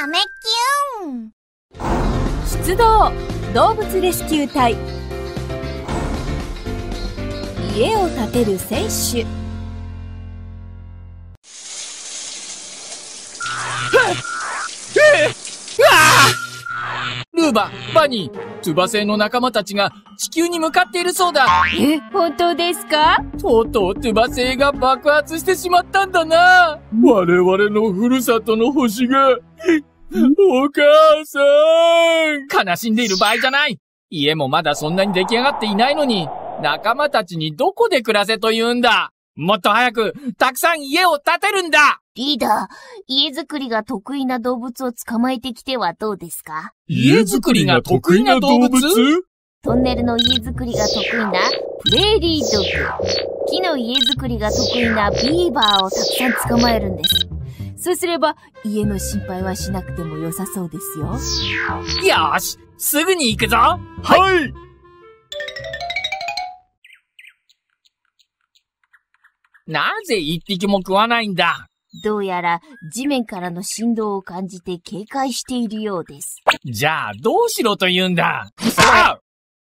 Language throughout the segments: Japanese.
豆キュン。出動。動物レスキュー隊。家を建てる選手。ルーバ、バニー、ツバ星の仲間たちが地球に向かっているそうだ。え本当ですか？とうとうツバ星が爆発してしまったんだな。我々のふるさとの星が、お母さん。悲しんでいる場合じゃない。家もまだそんなに出来上がっていないのに、仲間たちにどこで暮らせと言うんだ。もっと早く、たくさん家を建てるんだリーダー、家づくりが得意な動物を捕まえてきてはどうですか？家づくりが得意な動物？トンネルの家づくりが得意なプレーリードッグ。木の家づくりが得意なビーバーをたくさん捕まえるんです。そうすれば家の心配はしなくても良さそうですよ。よーし、すぐに行くぞはいなぜ一匹も食わないんだ？どうやら地面からの振動を感じて警戒しているようです。じゃあ、どうしろと言うんだ？さあ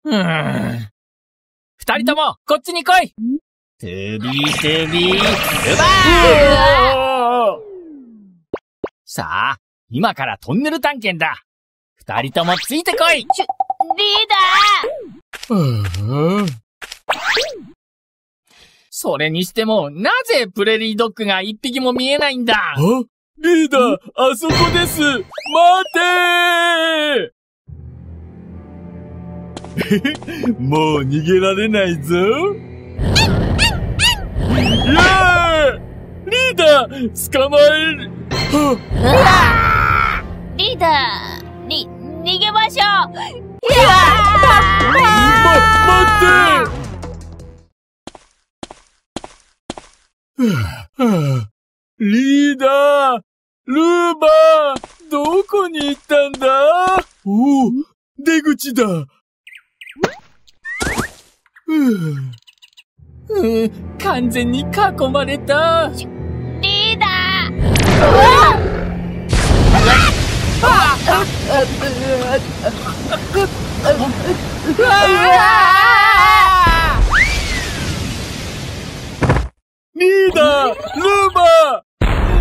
うーん。二人とも、こっちに来い。トゥビートゥビー、うばーさあ、今からトンネル探検だ。二人ともついてこい。リーダーそれにしても、なぜプレリードッグが一匹も見えないんだ？あリーダー、あそこです。待てー！もう逃げられないぞ。イエーイ！リーダー、捕まえる。はリーダー、に、逃げましょう。ま、待ってリーダールーバーどこに行ったんだ？おお出口だ。ふううん、完全に囲まれた。リーダー。リールーバ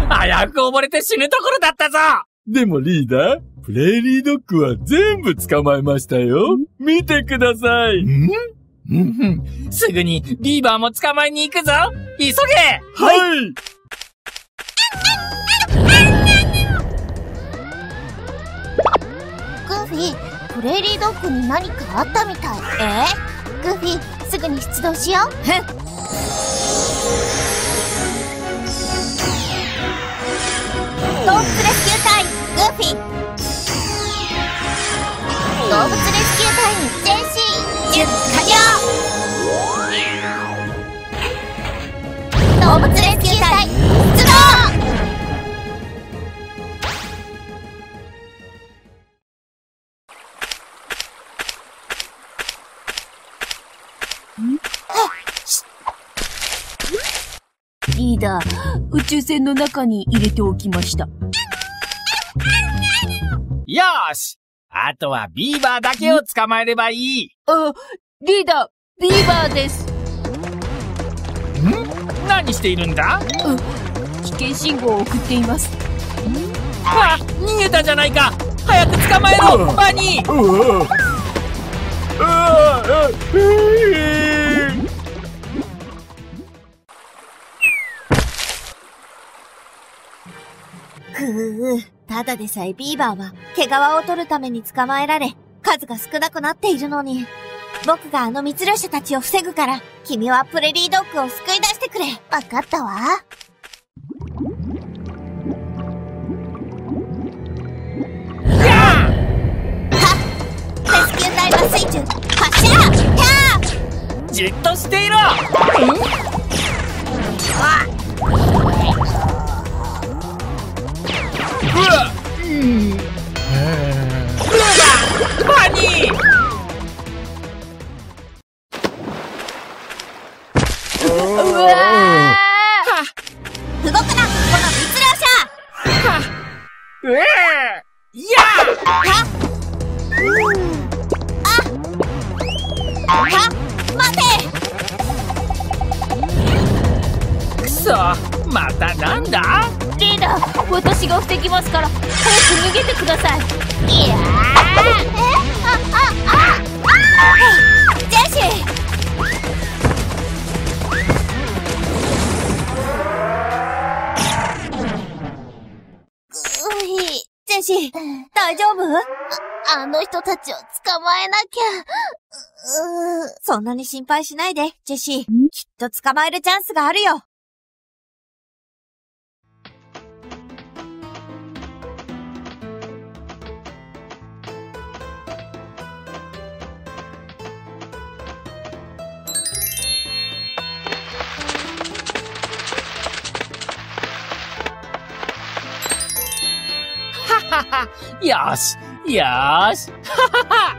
危うく溺れて死ぬところだったぞ。ーでもリーダープレーリードッグは全部捕まえましたよ。見てください。ん。うん。すぐにビーバーも捕まえに行くぞ。急げ。はい。グーフィー、プレーリードッグに何かあったみたい。え？グーフィー、すぐに出動しよう。動動物レスキュー隊に前進準完了動物レスキュー隊、出動リーダー、宇宙船の中に入れておきました。よし。あとはビーバーだけを捕まえればいい。あ、リーダー、ビーバーです。ん？何しているんだ？危険信号を送っています。あ逃げたじゃないか。早く捕まえろバニーくうただでさえビーバーは毛皮を取るために捕まえられ、数が少なくなっているのに。僕があの密漁者たちを防ぐから、君はプレリードッグを救い出してくれ。わかったわ。レスキュー隊麻酔銃、発射キャじっとしていろ！バうわー。動くなこの密うえいやは待てくそまたなんだリー。ダー。私が防ぎますから早く逃げてくださいいジェシー、大丈夫？あの人たちを捕まえなきゃそんなに心配しないで、ジェシー。きっと捕まえるチャンスがあるよ。よしよしははは